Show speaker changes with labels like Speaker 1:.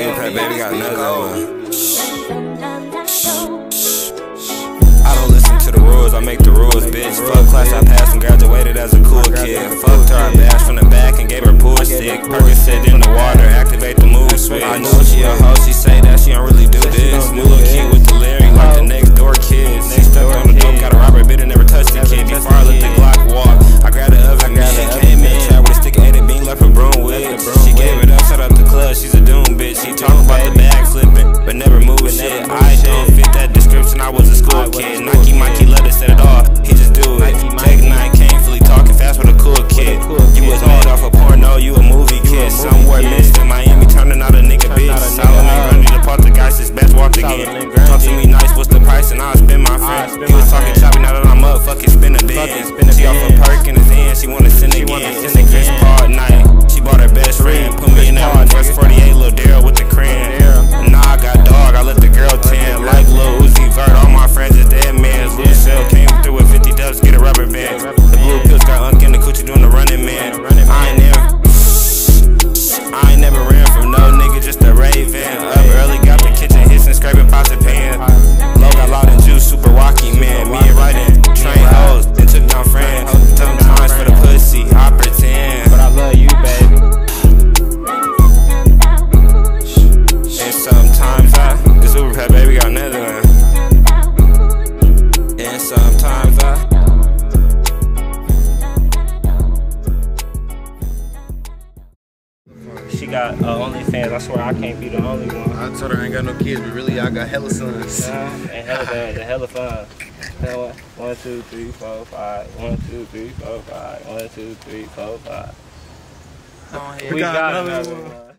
Speaker 1: Right, baby, got another one. I don't listen to the rules, I make the rules, bitch. Fuck class, I passed and graduated as a cool kid. Fucked her, I bashed from the back and gave her pool stick. Percocet in the water, description, I was a school kid. Nike, Mikey, let us said it all, he just do it. Take nine, came fully talking fast with a cool kid. You was made off a porno, you a movie kid. Somewhere missed in Miami, turning out a nigga bitch. Solomon Grundy, the poltergeist, is best walked again. Talk to me nice, what's the price? And I'll spend my friend. He was talking choppy, now that I'm up, fuck it, spin a bit. She off a perk in
Speaker 2: got uh, OnlyFans. I swear I can't be the only one.
Speaker 3: I told her I ain't got no kids, but really I got hella sons.
Speaker 2: Uh, and hella bad, the hella fun. Now, one, one, two, three, four, five. One, two, three, four, five. One, two, three, four, five.
Speaker 3: Oh,
Speaker 2: We got, another one.